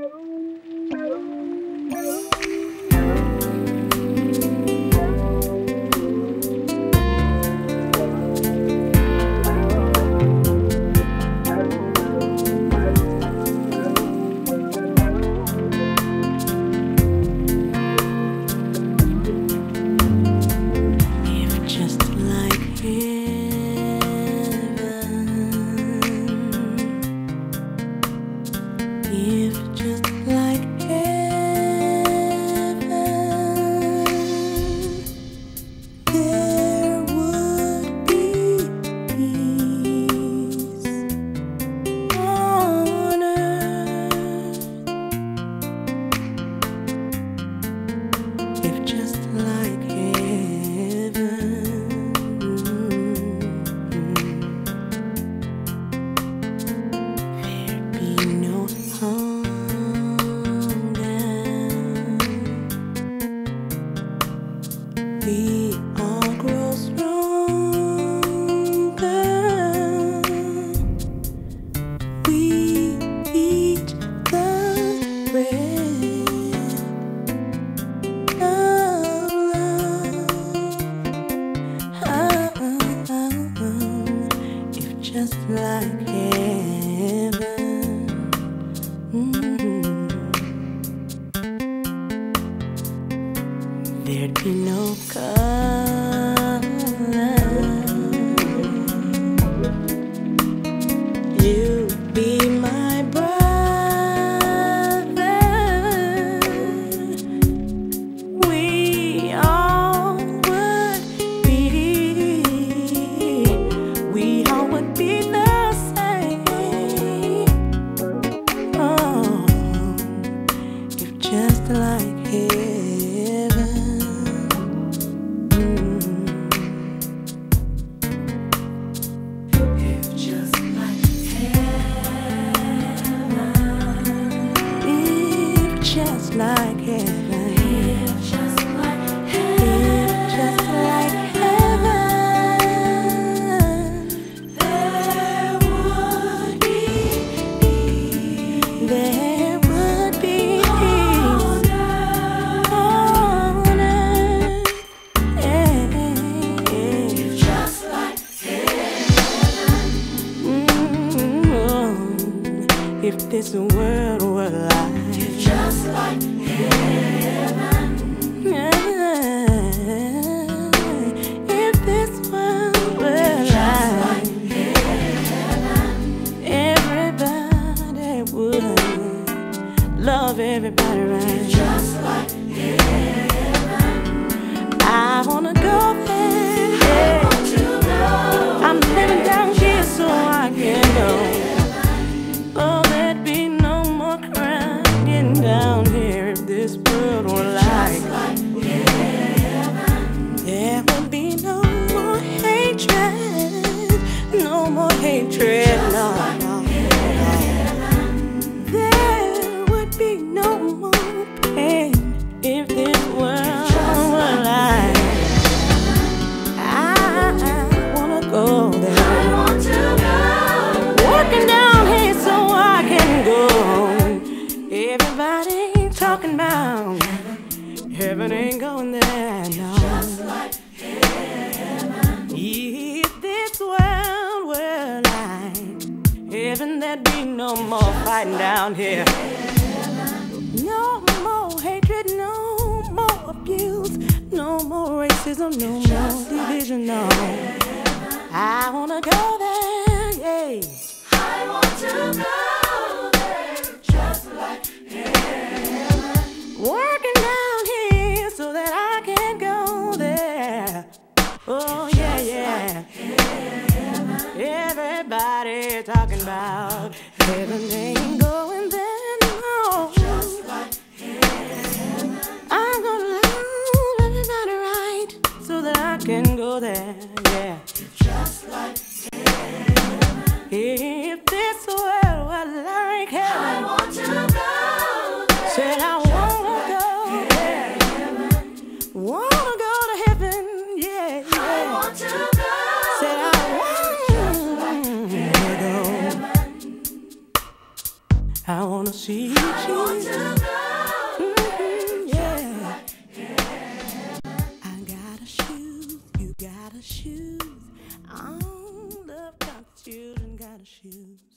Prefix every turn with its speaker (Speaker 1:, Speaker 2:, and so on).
Speaker 1: Oh. If just Mm-hmm. There'd be no cause. if this world were like just like heaven. Yeah. If this world were like, like heaven. everybody would love everybody right. Just like heaven. I wanna go there. down. Heaven ain't going there, no. Just like heaven. If this world were like heaven, there'd be no more Just fighting like down here. Heaven. No more hatred, no more abuse, no more racism, no Just more division, like no. I wanna go there, yeah. I want to go. about heaven ain't going there no Just like heaven. I'm gonna love everybody right so that I can go there, yeah. Just like heaven. If this world were like heaven, I want to go there. Said I Just like there. Wanna go to heaven, yeah, yeah. I want to go. Said I wanna see you. Want to know mm-hmm, yeah. I got a shoe, you got a shoe. All shoes and got a shoes.